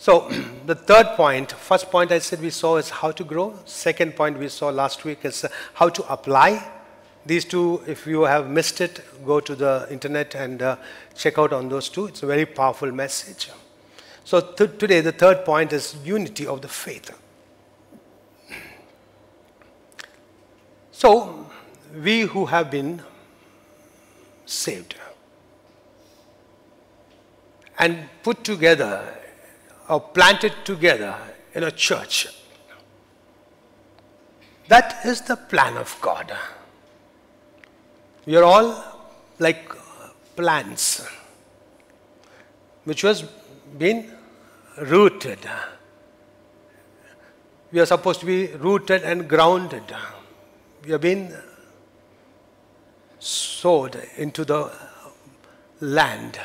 So the third point, first point I said we saw is how to grow. Second point we saw last week is how to apply. These two, if you have missed it, go to the internet and uh, check out on those two. It's a very powerful message. So th- today the third point is unity of the faith. So we who have been saved and put together or planted together in a church. That is the plan of God. We are all like uh, plants which was been rooted. We are supposed to be rooted and grounded. We have been sowed into the land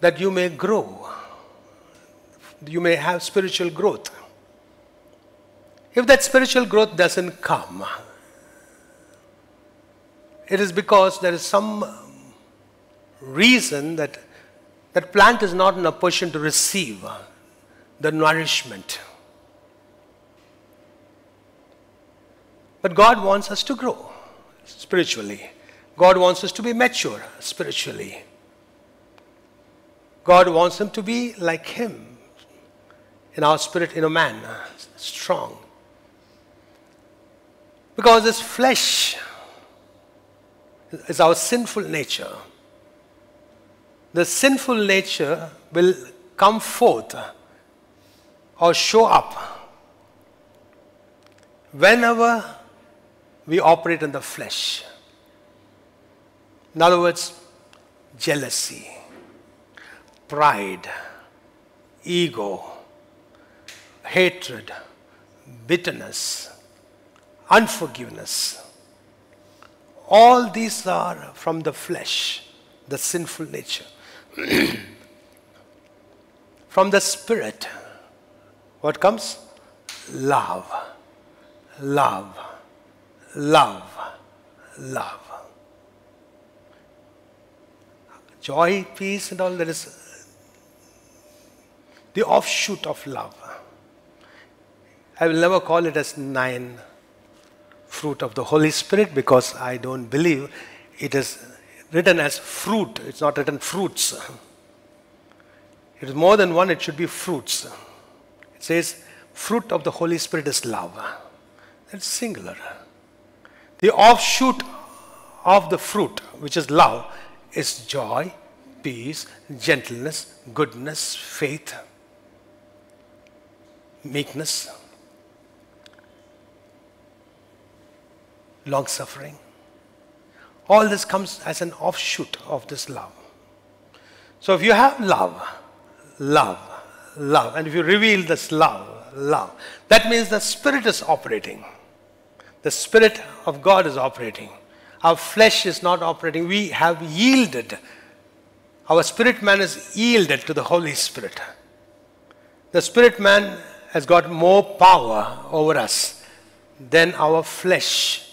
that you may grow, you may have spiritual growth. If that spiritual growth doesn't come, it is because there is some reason that that plant is not in a position to receive the nourishment. But God wants us to grow spiritually. God wants us to be mature spiritually. God wants them to be like him in our spirit, in a man, strong. Because this flesh is our sinful nature. The sinful nature will come forth or show up whenever we operate in the flesh. In other words, jealousy, pride, ego, hatred, bitterness, unforgiveness. All these are from the flesh, the sinful nature. from the spirit, what comes? Love, love, love, love. Joy, peace, and all that is the offshoot of love. I will never call it as nine fruit of the Holy Spirit because I don't believe it is written as fruit. It's not written fruits. It is more than one, it should be fruits. It says, fruit of the Holy Spirit is love. That's singular. The offshoot of the fruit, which is love, is joy, peace, gentleness, goodness, faith, meekness, long suffering. All this comes as an offshoot of this love. So if you have love, love, love, and if you reveal this love, love, that means the Spirit is operating. The Spirit of God is operating. Our flesh is not operating. We have yielded. Our spirit man is yielded to the Holy Spirit. The spirit man has got more power over us than our flesh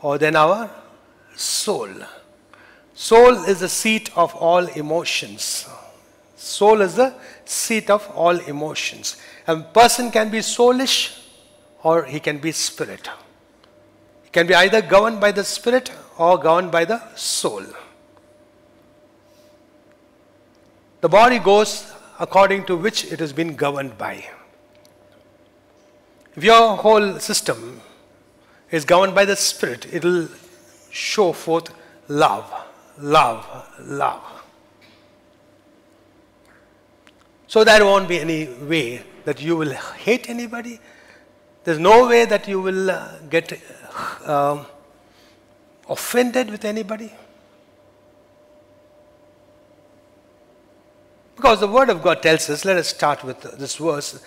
or than our soul. Soul is the seat of all emotions. Soul is the seat of all emotions. A person can be soulish or he can be spirit. He can be either governed by the spirit or governed by the soul. The body goes according to which it has been governed by. If your whole system is governed by the Spirit, it will show forth love, love, love. So there won't be any way that you will hate anybody. There's no way that you will uh, get uh, offended with anybody. Because the Word of God tells us, let us start with this verse.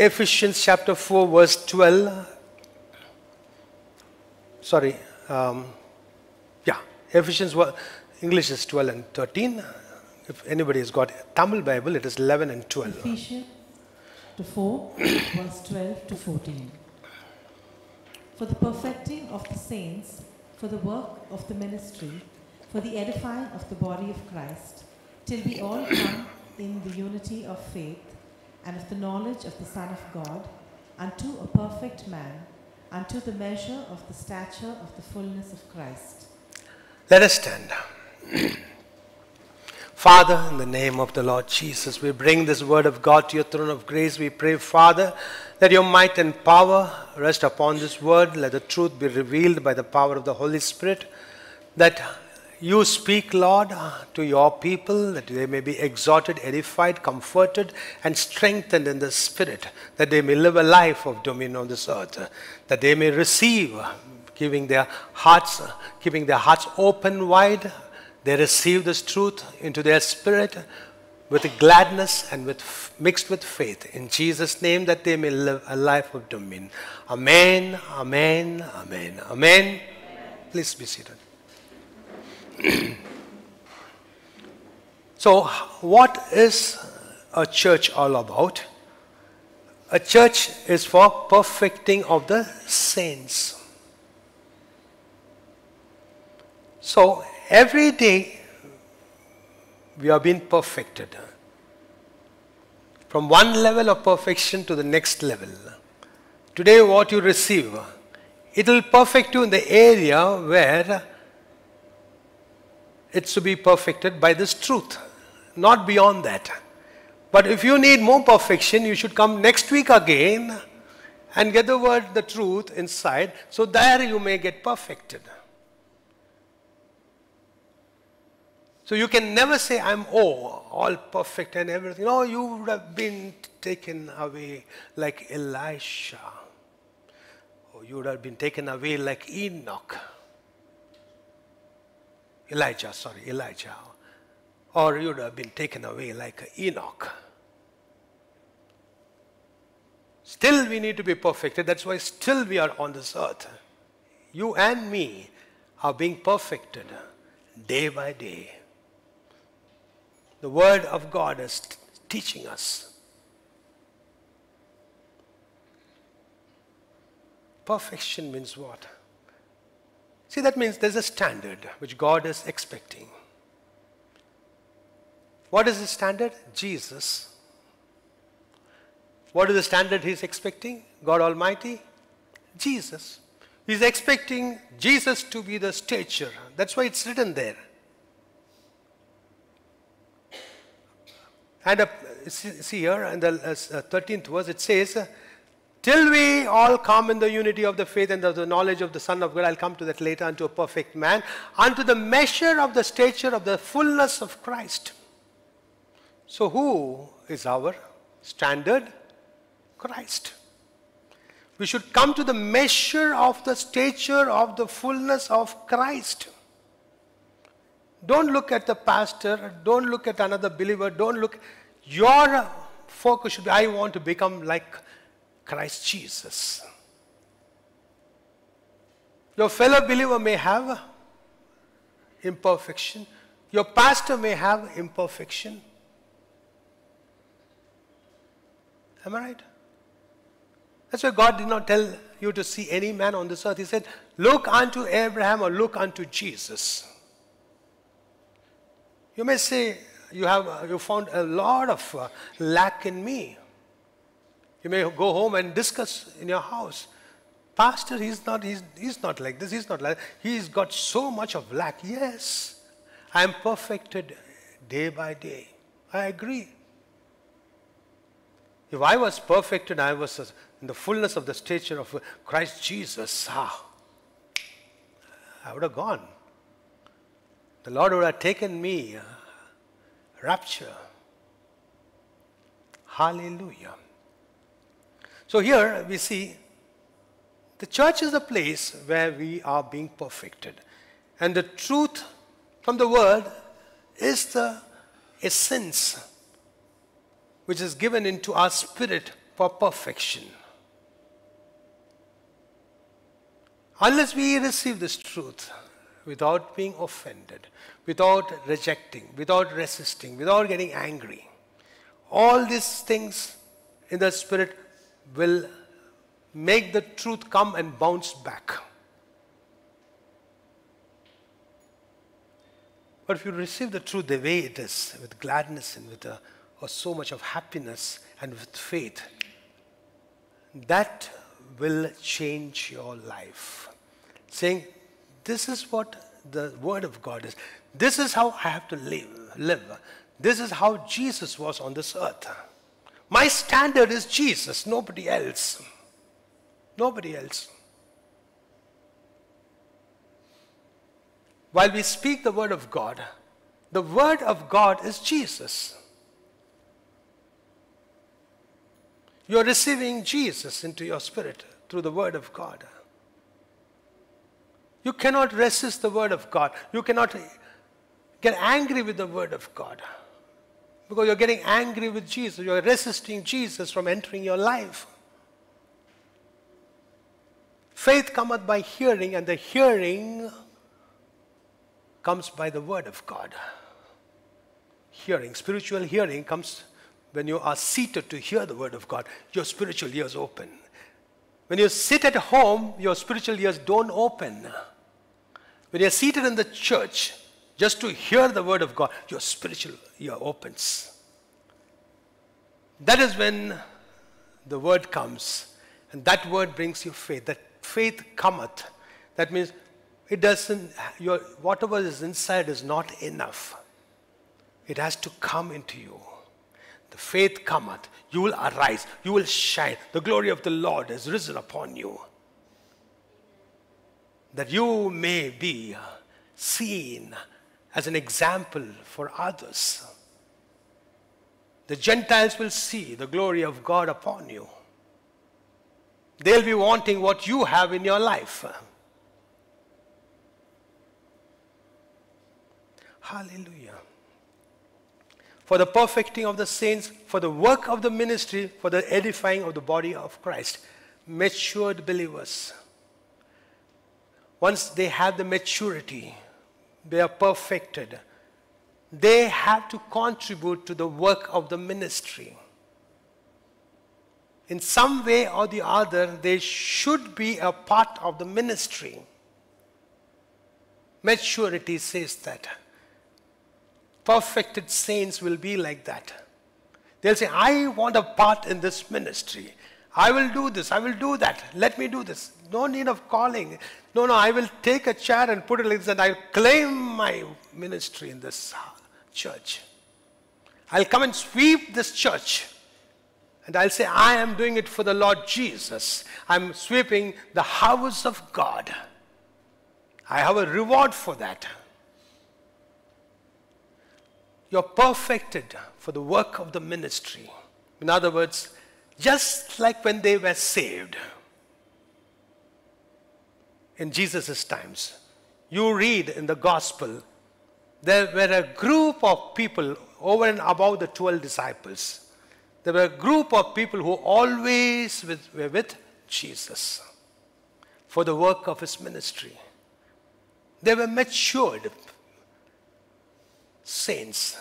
Ephesians chapter 4, verse 12. Sorry, um, yeah, Ephesians, English is 12 and 13. If anybody has got Tamil Bible, it is 11 and 12. Ephesians to 4, verse 12 to 14. For the perfecting of the saints, for the work of the ministry, for the edifying of the body of Christ, till we all come in the unity of faith and of the knowledge of the Son of God, unto a perfect man, unto the measure of the stature of the fullness of Christ. Let us stand. Father, in the name of the Lord Jesus, we bring this word of God to your throne of grace. We pray, Father, let your might and power rest upon this word. Let the truth be revealed by the power of the Holy Spirit. That you speak, Lord, uh, to your people, that they may be exhorted, edified, comforted, and strengthened in the Spirit, that they may live a life of dominion on this earth, uh, that they may receive, uh, giving their hearts, keeping their hearts open wide they receive this truth into their spirit with gladness and with mixed with faith in Jesus' name that they may live a life of dominion. Amen, amen, amen, amen. amen. Please be seated. so, what is a church all about? A church is for perfecting of the saints. So, Every day we are being perfected. From one level of perfection to the next level. Today, what you receive, it will perfect you in the area where it's to be perfected by this truth, not beyond that. But if you need more perfection, you should come next week again and get the word, the truth inside, so there you may get perfected. So you can never say, I'm oh, all perfect and everything. No, you would have been taken away like Elisha. Or you would have been taken away like Enoch. Elijah, sorry, Elijah. Or you would have been taken away like Enoch. Still, we need to be perfected. That's why still we are on this earth. You and me are being perfected day by day. The Word of God is teaching us. Perfection means what? See, that means there's a standard which God is expecting. What is the standard? Jesus. What is the standard he's expecting? God Almighty? Jesus. He's expecting Jesus to be the stature. That's why it's written there. And uh, see here in the uh, 13th verse, it says, Till we all come in the unity of the faith and of the knowledge of the Son of God, I'll come to that later, unto a perfect man, unto the measure of the stature of the fullness of Christ. So, who is our standard? Christ. We should come to the measure of the stature of the fullness of Christ. Don't look at the pastor, don't look at another believer, don't look. Your focus should be I want to become like Christ Jesus. Your fellow believer may have imperfection, your pastor may have imperfection. Am I right? That's why God did not tell you to see any man on this earth. He said, Look unto Abraham or look unto Jesus. You may say, you have uh, you found a lot of uh, lack in me. You may go home and discuss in your house. Pastor, he's not, he's, he's not like this, he's not like He's got so much of lack. Yes, I am perfected day by day. I agree. If I was perfected, I was in the fullness of the stature of Christ Jesus, ah, I would have gone. The Lord would have taken me, uh, rapture. Hallelujah. So here we see the church is a place where we are being perfected. And the truth from the word is the essence which is given into our spirit for perfection. Unless we receive this truth, without being offended, without rejecting, without resisting, without getting angry. All these things in the Spirit will make the truth come and bounce back. But if you receive the truth the way it is, with gladness and with a so much of happiness and with faith, that will change your life. Saying, This is what the Word of God is. This is how I have to live. live. This is how Jesus was on this earth. My standard is Jesus, nobody else. Nobody else. While we speak the Word of God, the Word of God is Jesus. You're receiving Jesus into your spirit through the Word of God. You cannot resist the Word of God. You cannot get angry with the Word of God. Because you're getting angry with Jesus. You're resisting Jesus from entering your life. Faith cometh by hearing, and the hearing comes by the Word of God. Hearing, spiritual hearing comes when you are seated to hear the Word of God. Your spiritual ears open. When you sit at home, your spiritual ears don't open. When you're seated in the church, just to hear the word of God, your spiritual ear opens. That is when the word comes, and that word brings you faith. That faith cometh. That means it doesn't, your, whatever is inside is not enough. It has to come into you. The faith cometh. You will arise. You will shine. The glory of the Lord is risen upon you. That you may be seen as an example for others. The Gentiles will see the glory of God upon you. They'll be wanting what you have in your life. Hallelujah. For the perfecting of the saints, for the work of the ministry, for the edifying of the body of Christ. Matured believers. Once they have the maturity, they are perfected. They have to contribute to the work of the ministry. In some way or the other, they should be a part of the ministry. Maturity says that. Perfected saints will be like that. They'll say, I want a part in this ministry. I will do this, I will do that. Let me do this. No need of calling. No, no, I will take a chair and put it like this and I'll claim my ministry in this uh, church. I'll come and sweep this church. And I'll say, I am doing it for the Lord Jesus. I'm sweeping the house of God. I have a reward for that. You're perfected for the work of the ministry. In other words, just like when they were saved in Jesus' times. You read in the gospel, there were a group of people over and above the 12 disciples. There were a group of people who always with, were with Jesus for the work of his ministry. They were matured saints.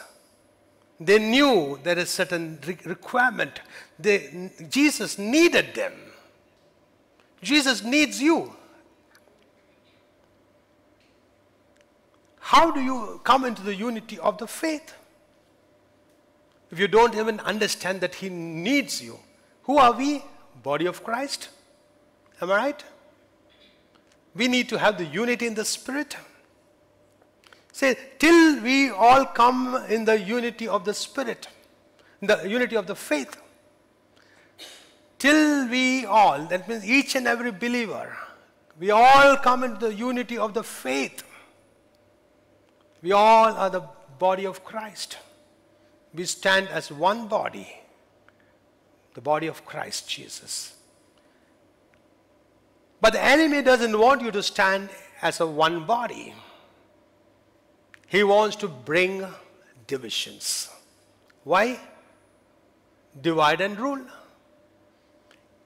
They knew there is certain requirement. They, Jesus needed them. Jesus needs you. How do you come into the unity of the faith? If you don't even understand that He needs you, who are we? Body of Christ. Am I right? We need to have the unity in the Spirit. Say, till we all come in the unity of the Spirit, the unity of the faith. Till we all, that means each and every believer, we all come into the unity of the faith. We all are the body of Christ. We stand as one body, the body of Christ Jesus. But the enemy doesn't want you to stand as a one body. He wants to bring divisions. Why? Divide and rule.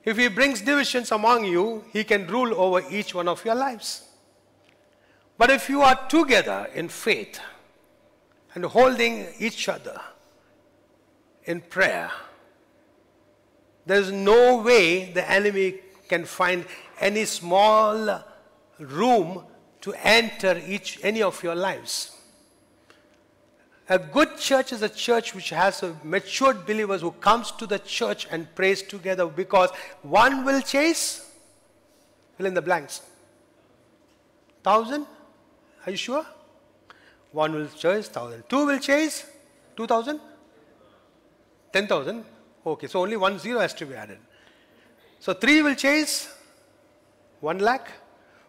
If he brings divisions among you, he can rule over each one of your lives. But if you are together in faith and holding each other in prayer, there's no way the enemy can find any small room to enter each any of your lives. A good church is a church which has matured believers who comes to the church and prays together because one will chase, fill in the blanks. Thousand? Are you sure? One will chase thousand. Two will chase two thousand? Ten thousand? Okay, so only one zero has to be added. So three will chase one lakh,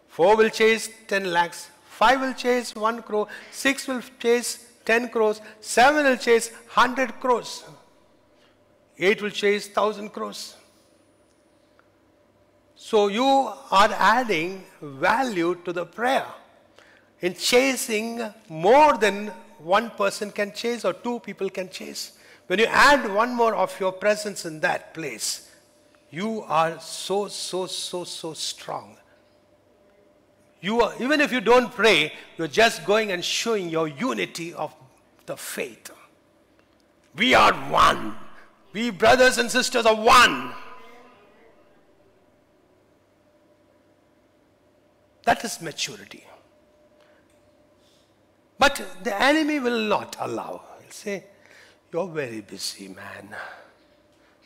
four will chase ten lakhs, five will chase one crore, six will chase ten crores, seven will chase hundred crores, eight will chase thousand crores. So you are adding value to the prayer in chasing more than one person can chase or two people can chase. When you add one more of your presence in that place, you are so, so, so, so strong. You are, even if you don't pray, you're just going and showing your unity of the faith. We are one. We brothers and sisters are one. That is maturity. But the enemy will not allow. He'll say, You're very busy, man.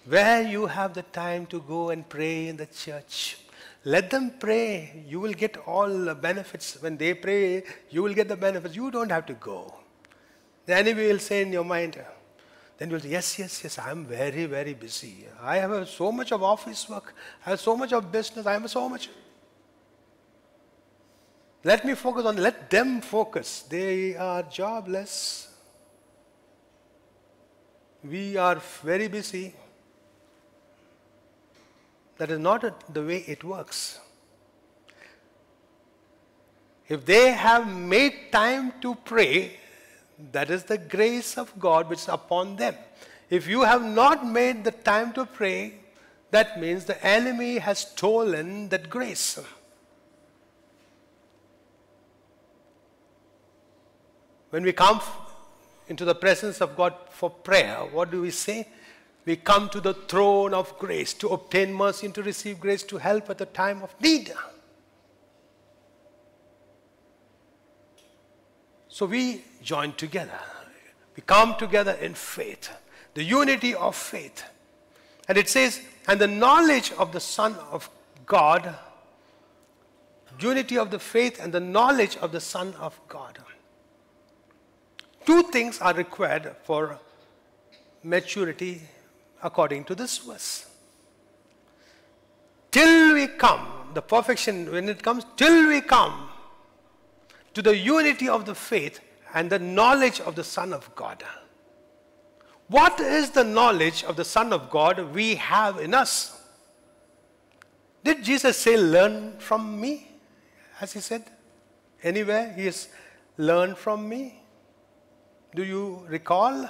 Where you have the time to go and pray in the church. Let them pray. You will get all the benefits. When they pray, you will get the benefits. You don't have to go. The enemy will say in your mind, then you'll say, Yes, yes, yes, I'm very, very busy. I have so much of office work. I have so much of business. I have so much. Let me focus on, let them focus. They are jobless. We are very busy. That is not the way it works. If they have made time to pray, that is the grace of God which is upon them. If you have not made the time to pray, that means the enemy has stolen that grace. When we come into the presence of God for prayer, what do we say? We come to the throne of grace to obtain mercy and to receive grace to help at the time of need. So we join together. We come together in faith, the unity of faith. And it says, and the knowledge of the Son of God, unity of the faith and the knowledge of the Son of God. Two things are required for maturity according to this verse. Till we come, the perfection, when it comes, till we come to the unity of the faith and the knowledge of the Son of God. What is the knowledge of the Son of God we have in us? Did Jesus say, Learn from me? As he said, anywhere he is, Learn from me. Do you recall?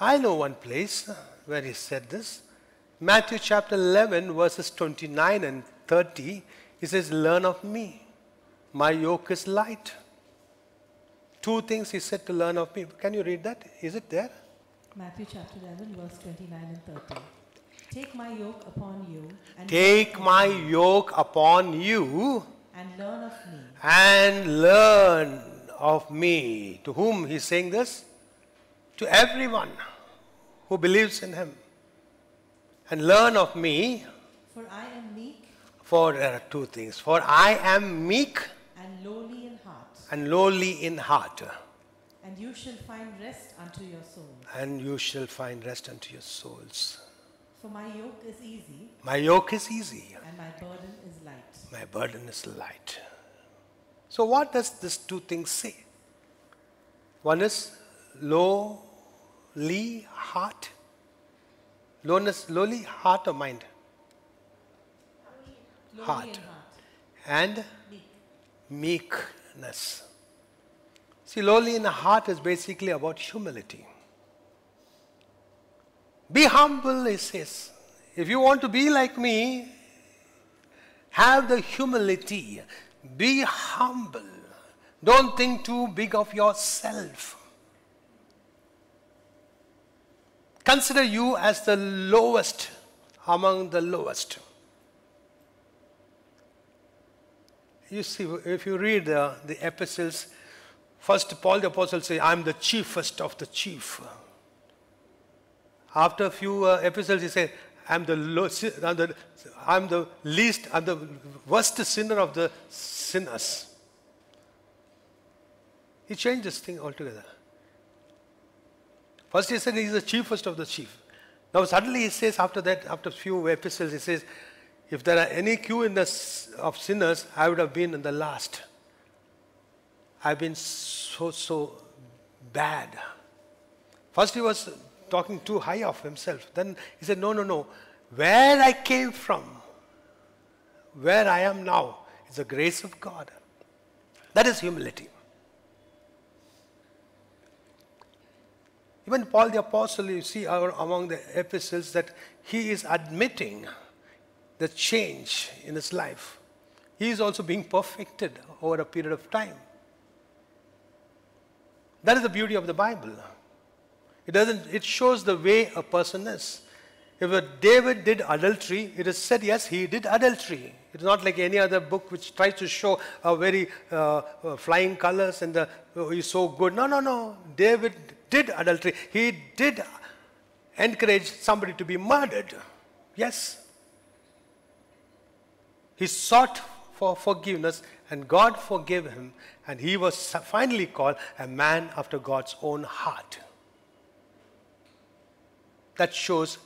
I know one place where he said this. Matthew chapter 11, verses 29 and 30. He says, Learn of me. My yoke is light. Two things he said to learn of me. Can you read that? Is it there? Matthew chapter 11, verse 29 and 30. Take my yoke upon you and Take my yoke upon you and learn of me, and learn of me. To whom he's saying this? To everyone who believes in him. And learn of me, for I am meek for there are two things. For I am meek and lowly in heart, and lowly in heart, and you shall find rest unto your soul. and you shall find rest unto your souls. For my yoke is easy My yoke is easy, and my burden is light. my burden is light. So, what does these two things say? One is lowly heart. Lowness, lowly heart or mind? Lowly Heart. And meekness. See, lowly in the heart is basically about humility. Be humble, he says. If you want to be like me, have the humility. Be humble. Don't think too big of yourself. Consider you as the lowest among the lowest. You see, if you read uh, the epistles First, Paul the Apostle says, I'm the chiefest of the chief. After a few uh, epistles, he said, I'm the, low, I'm, the, I'm the least, I'm the worst sinner of the sinners. He changed this thing altogether. First, he said he's the chiefest of the chief. Now, suddenly, he says, after that, after a few epistles, he says, if there are any queue in the, of sinners, I would have been in the last. I've been so, so bad. First, he was talking too high of himself. Then he said, No, no, no. Where I came from, where I am now, is the grace of God. That is humility. Even Paul the Apostle, you see among the epistles that he is admitting the change in his life. He is also being perfected over a period of time. That is the beauty of the Bible. It doesn't, it shows the way a person is. If David did adultery, it is said, yes, he did adultery. It's not like any other book which tries to show a very uh, uh, flying colors and the, oh, he's so good. No, no, no. David did adultery. He did encourage somebody to be murdered. Yes. He sought for forgiveness and God forgave him and he was finally called a man after God's own heart. That shows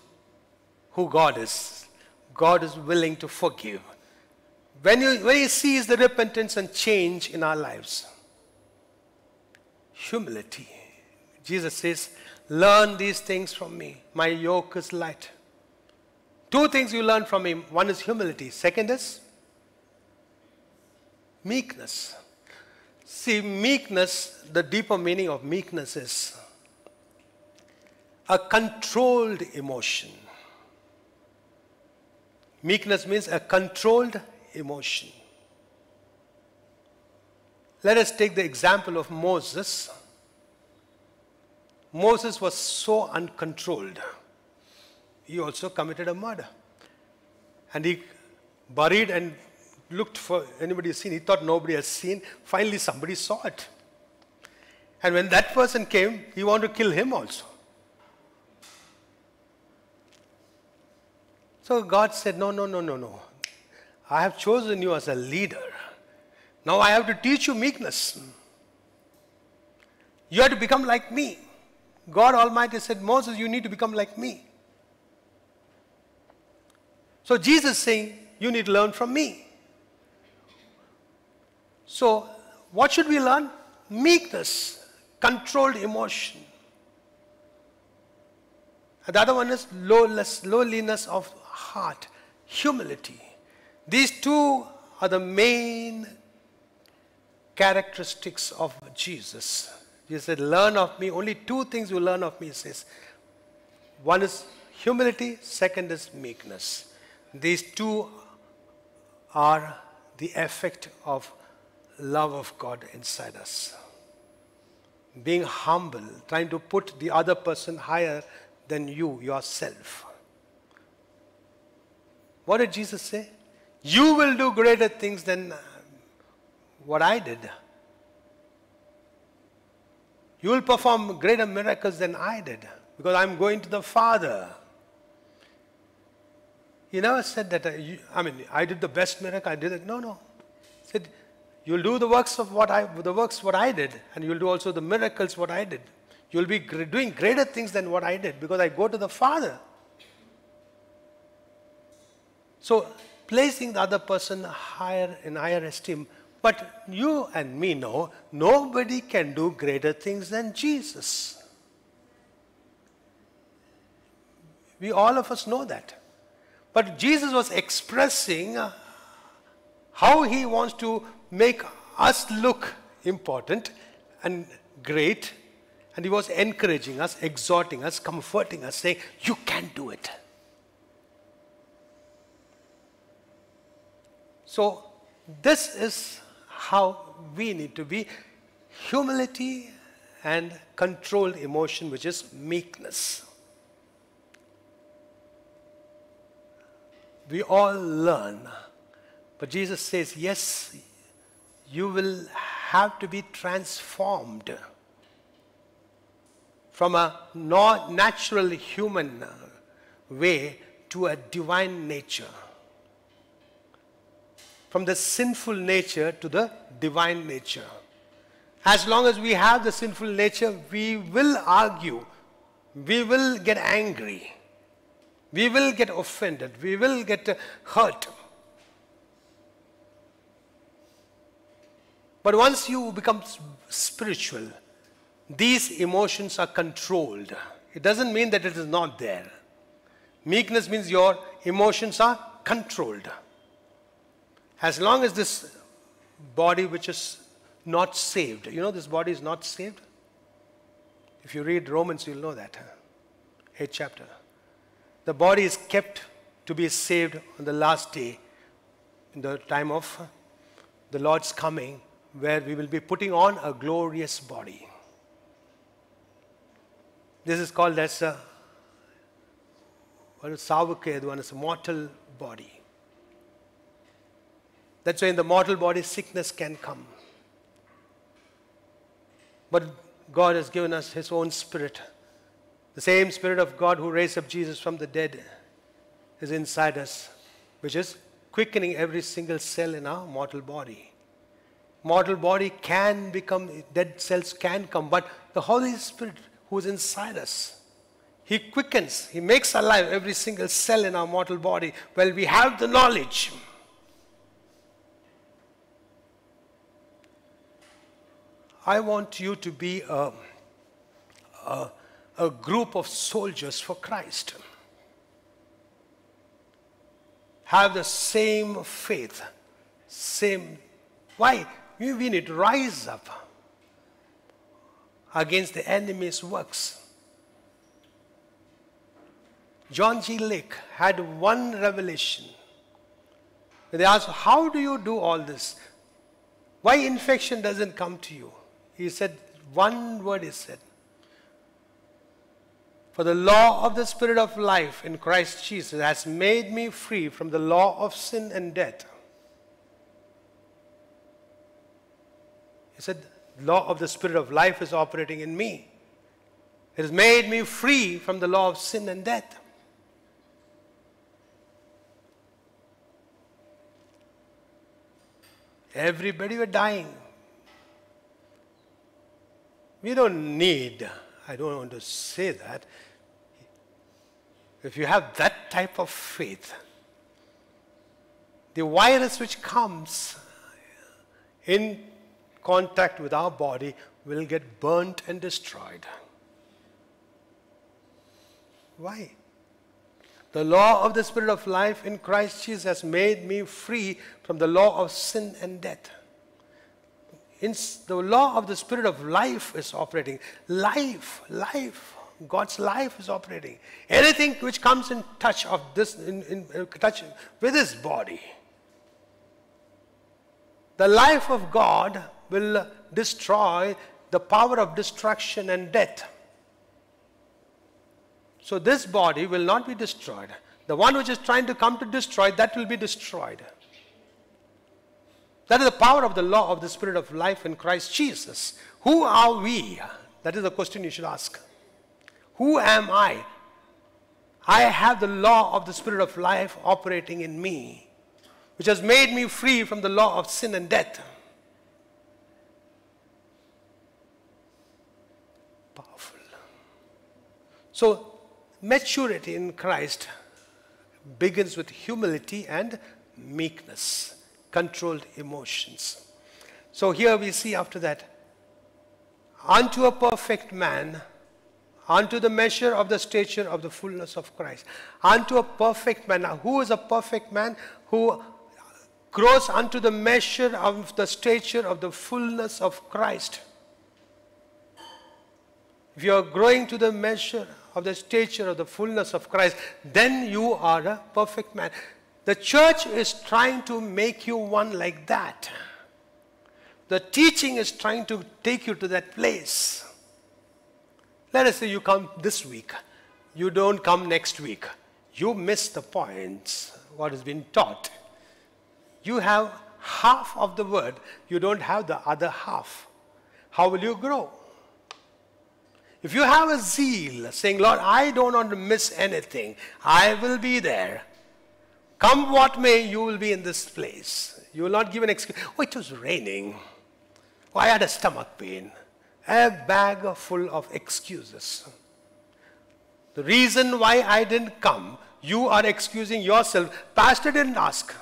who God is. God is willing to forgive. When you, when you see the repentance and change in our lives, humility. Jesus says, Learn these things from me. My yoke is light. Two things you learn from him one is humility, second is meekness. See, meekness, the deeper meaning of meekness is a controlled emotion. Meekness means a controlled emotion. Let us take the example of Moses. Moses was so uncontrolled. He also committed a murder. And he buried and looked for anybody seen. He thought nobody has seen. Finally, somebody saw it. And when that person came, he wanted to kill him also. So God said, No, no, no, no, no. I have chosen you as a leader. Now I have to teach you meekness. You have to become like me. God Almighty said, Moses, you need to become like me. So Jesus saying, You need to learn from me. So, what should we learn? Meekness, controlled emotion. The other one is lowless, lowliness of heart, humility. These two are the main characteristics of Jesus. He said, Learn of me. Only two things you learn of me, he says. One is humility, second is meekness. These two are the effect of love of God inside us. Being humble, trying to put the other person higher than you, yourself. What did Jesus say? You will do greater things than uh, what I did. You will perform greater miracles than I did because I'm going to the Father. He never said that, uh, I mean, I did the best miracle, I did it. No, no. He said, You'll do the works of what I, the works what I did, and you'll do also the miracles what I did. You'll be doing greater things than what I did because I go to the Father. So, placing the other person higher in higher esteem. But you and me know nobody can do greater things than Jesus. We all of us know that. But Jesus was expressing uh, how he wants to make us look important and great. And he was encouraging us, exhorting us, comforting us, saying, You can do it. So, this is how we need to be humility and controlled emotion, which is meekness. We all learn. But Jesus says, yes, you will have to be transformed from a natural human way to a divine nature. From the sinful nature to the divine nature. As long as we have the sinful nature, we will argue, we will get angry, we will get offended, we will get hurt. But once you become spiritual, these emotions are controlled. It doesn't mean that it is not there. Meekness means your emotions are controlled. As long as this body, which is not saved, you know, this body is not saved. If you read Romans, you'll know that. huh? Eighth chapter. The body is kept to be saved on the last day, in the time of the Lord's coming, where we will be putting on a glorious body. This is called as a what is one is a mortal body. That's why in the mortal body sickness can come. But God has given us His own Spirit. The same Spirit of God who raised up Jesus from the dead is inside us, which is quickening every single cell in our mortal body. Mortal body can become, dead cells can come, but the Holy Spirit who is inside us, He quickens, He makes alive every single cell in our mortal body. Well, we have the knowledge. I want you to be a, a, a group of soldiers for Christ. Have the same faith, same. Why? We need to rise up against the enemy's works. John G. Lake had one revelation. They asked, How do you do all this? Why infection doesn't come to you? He said, One word is said. For the law of the Spirit of life in Christ Jesus has made me free from the law of sin and death. He said, law of the Spirit of life is operating in me. It has made me free from the law of sin and death. Everybody were dying. We don't need, I don't want to say that. If you have that type of faith, the virus which comes in contact with our body will get burnt and destroyed. Why? The law of the Spirit of life in Christ Jesus has made me free from the law of sin and death. In the law of the Spirit of life is operating. Life, life, God's life is operating. Anything which comes in touch of this, in, in uh, touch with His body, the life of God will destroy the power of destruction and death. So this body will not be destroyed. The one which is trying to come to destroy, that will be destroyed. That is the power of the law of the Spirit of life in Christ Jesus. Who are we? That is the question you should ask. Who am I? I have the law of the Spirit of life operating in me, which has made me free from the law of sin and death. Powerful. So, maturity in Christ begins with humility and meekness, controlled emotions. So, here we see after that, unto a perfect man, unto the measure of the stature of the fullness of Christ. Unto a perfect man. Now, who is a perfect man? Who grows unto the measure of the stature of the fullness of Christ. If you are growing to the measure of the stature of the fullness of Christ, then you are a perfect man. The church is trying to make you one like that. The teaching is trying to take you to that place. Let us say you come this week, you don't come next week. You miss the points, what has been taught. You have half of the word, you don't have the other half. How will you grow? If you have a zeal saying, Lord, I don't want to miss anything, I will be there. Come what may, you will be in this place. You will not give an excuse. Oh, it was raining. Oh, I had a stomach pain. A bag full of excuses. The reason why I didn't come, you are excusing yourself. Pastor didn't ask.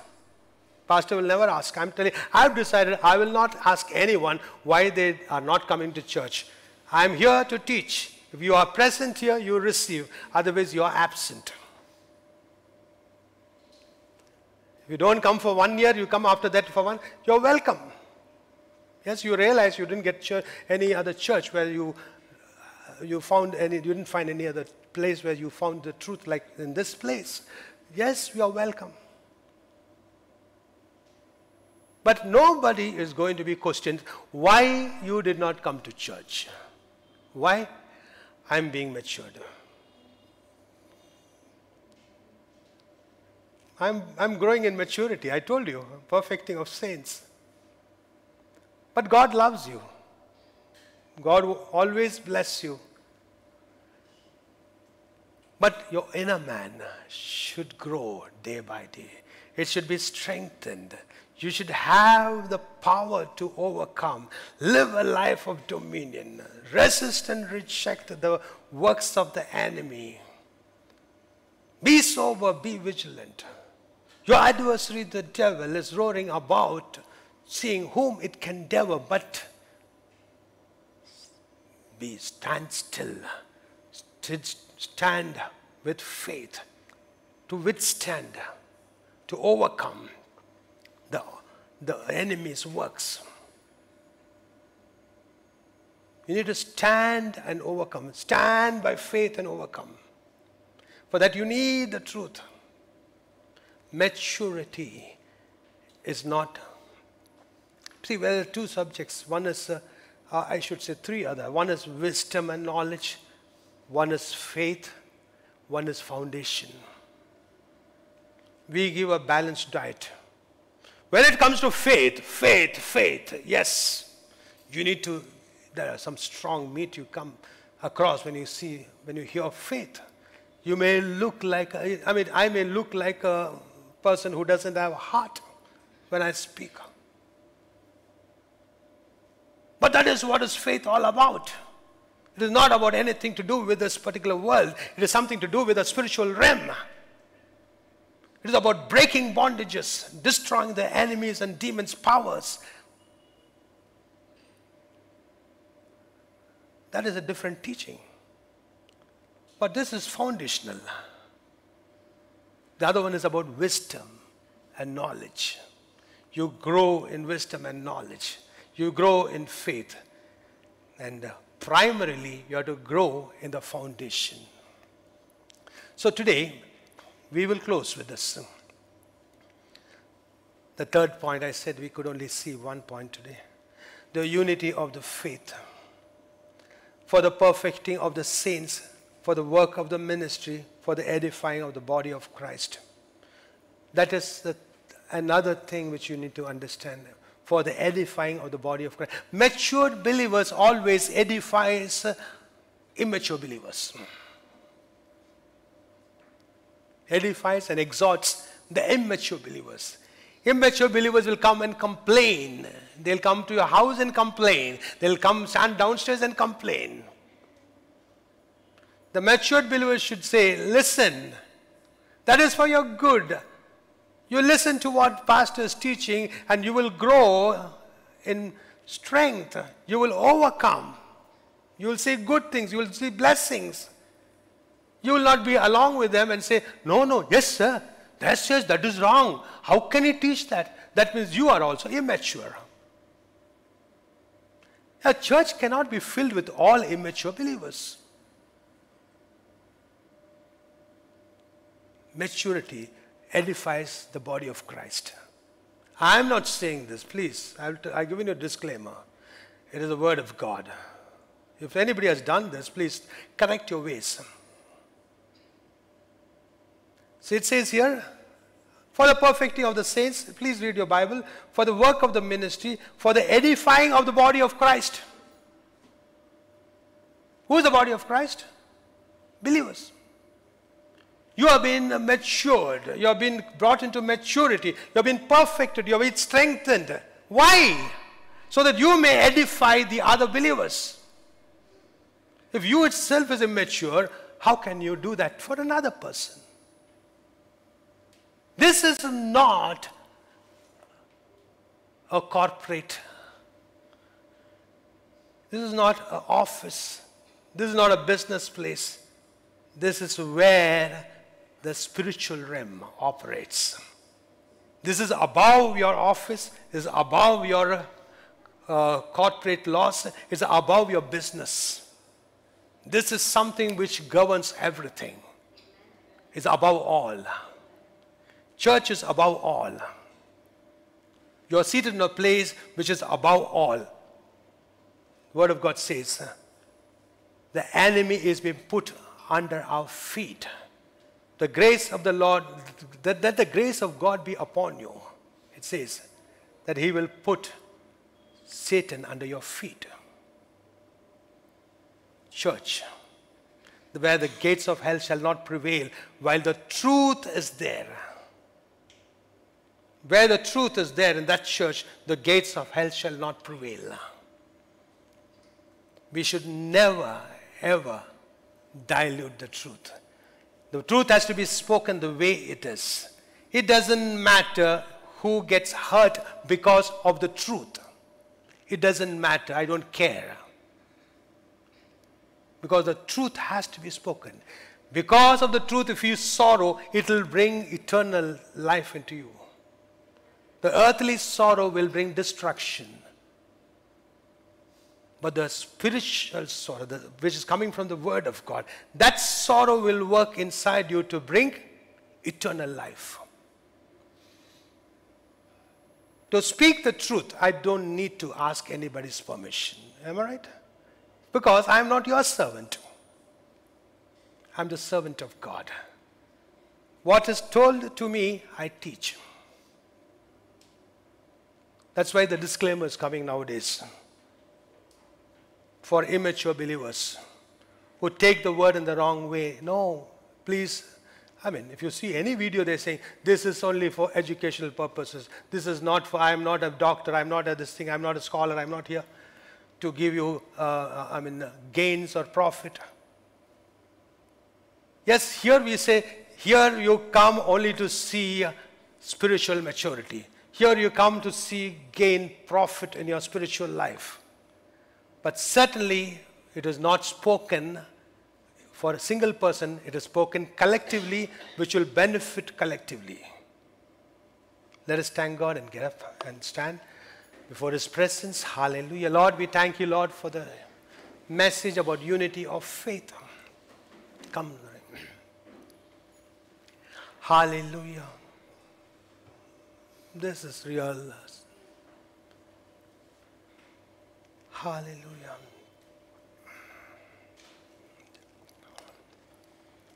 Pastor will never ask. I'm telling you, I've decided I will not ask anyone why they are not coming to church. I'm here to teach. If you are present here, you receive. Otherwise, you are absent. If you don't come for one year, you come after that for one, you're welcome. Yes, you realize you didn't get any other church where you, uh, you found any, you didn't find any other place where you found the truth like in this place. Yes, you are welcome. But nobody is going to be questioned why you did not come to church. Why? I'm being matured. I'm, I'm growing in maturity. I told you, perfecting of saints. But God loves you. God will always bless you. But your inner man should grow day by day. It should be strengthened. You should have the power to overcome, live a life of dominion, resist and reject the works of the enemy. Be sober, be vigilant. Your adversary, the devil, is roaring about, seeing whom it can devour, but be stand still, stand with faith to withstand, to overcome the, the enemy's works. You need to stand and overcome. Stand by faith and overcome. For that, you need the truth. Maturity is not. See, well, there are two subjects. One is, uh, uh, I should say, three other. One is wisdom and knowledge, one is faith, one is foundation. We give a balanced diet. When it comes to faith, faith, faith, yes, you need to, there are some strong meat you come across when you see, when you hear faith. You may look like, I mean, I may look like a person who doesn't have a heart when I speak. But that is what is faith all about. It is not about anything to do with this particular world. It is something to do with the spiritual realm. It is about breaking bondages, destroying the enemies and demons' powers. That is a different teaching. But this is foundational. The other one is about wisdom and knowledge. You grow in wisdom and knowledge. You grow in faith. And uh, primarily, you have to grow in the foundation. So today, we will close with this. The third point, I said we could only see one point today the unity of the faith. For the perfecting of the saints, for the work of the ministry, for the edifying of the body of Christ. That is the, another thing which you need to understand for the edifying of the body of Christ. Mature believers always edifies uh, immature believers edifies and exhorts the immature believers. Immature believers will come and complain. They'll come to your house and complain. They'll come stand downstairs and complain. The matured believers should say, Listen, that is for your good. You listen to what pastor is teaching and you will grow in strength. You will overcome. You will see good things. You will see blessings. You will not be along with them and say, No, no, yes, sir, That's says that is wrong. How can he teach that? That means you are also immature. A church cannot be filled with all immature believers. Maturity edifies the body of Christ. I am not saying this, please. I'll t- I've given you a disclaimer. It is the word of God. If anybody has done this, please correct your ways. So it says here, for the perfecting of the saints, please read your Bible, for the work of the ministry, for the edifying of the body of Christ. Who is the body of Christ? Believers. You have been matured. You have been brought into maturity. You have been perfected. You have been strengthened. Why? So that you may edify the other believers. If you itself is immature, how can you do that for another person? This is not a corporate. This is not an office. This is not a business place. This is where the spiritual realm operates. This is above your office, is above your uh, corporate laws, is above your business. This is something which governs everything. It's above all. Church is above all. You are seated in a place which is above all. The Word of God says, the enemy is being put under our feet. The grace of the Lord, that, that the grace of God be upon you. It says that He will put Satan under your feet. Church, where the gates of hell shall not prevail, while the truth is there. Where the truth is there in that church, the gates of hell shall not prevail. We should never, ever dilute the truth. The truth has to be spoken the way it is. It doesn't matter who gets hurt because of the truth. It doesn't matter. I don't care. Because the truth has to be spoken. Because of the truth, if you sorrow, it will bring eternal life into you. The earthly sorrow will bring destruction. But the spiritual sorrow, the, which is coming from the Word of God, that sorrow will work inside you to bring eternal life. To speak the truth, I don't need to ask anybody's permission. Am I right? Because I'm not your servant. I'm the servant of God. What is told to me, I teach. That's why the disclaimer is coming nowadays for immature believers who take the word in the wrong way. No, please. I mean, if you see any video, they're saying this is only for educational purposes. This is not for, I'm not a doctor, I'm not a this thing, I'm not a scholar, I'm not here to give you, uh, I mean, gains or profit. Yes, here we say, here you come only to see spiritual maturity. Here you come to see gain profit in your spiritual life. But certainly, it is not spoken for a single person, it is spoken collectively, which will benefit collectively. Let us thank God and get up and stand before His presence. Hallelujah. Lord, we thank you, Lord, for the message about unity of faith. Come. Hallelujah. This is real Hallelujah.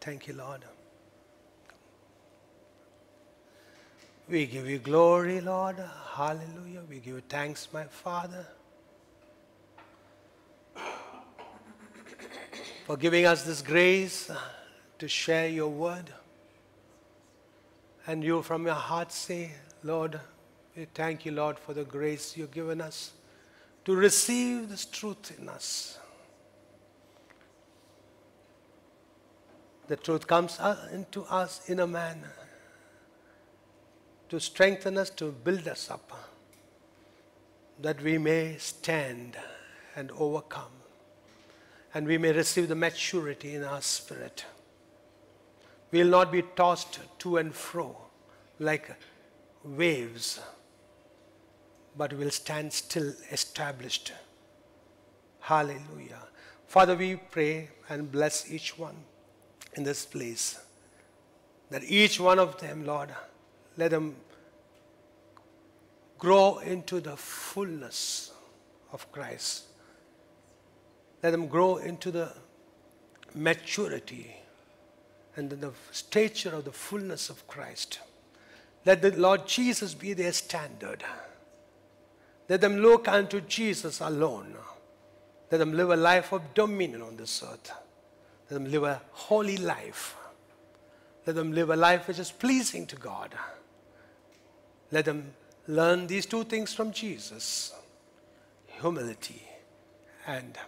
Thank you, Lord. We give you glory, Lord. Hallelujah. We give you thanks, my Father, for giving us this grace to share your word. And you, from your heart, say, Lord, we thank you, Lord, for the grace you've given us to receive this truth in us. The truth comes uh, into us in a man to strengthen us, to build us up, uh, that we may stand and overcome, and we may receive the maturity in our spirit. We will not be tossed to and fro like waves but will stand still established. Hallelujah. Father, we pray and bless each one in this place. That each one of them, Lord, let them grow into the fullness of Christ. Let them grow into the maturity and the stature of the fullness of Christ. Let the Lord Jesus be their standard. Let them look unto Jesus alone. Let them live a life of dominion on this earth. Let them live a holy life. Let them live a life which is pleasing to God. Let them learn these two things from Jesus humility and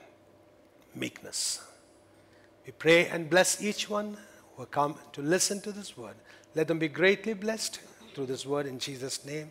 meekness. We pray and bless each one who come to listen to this word. Let them be greatly blessed through this word in Jesus' name.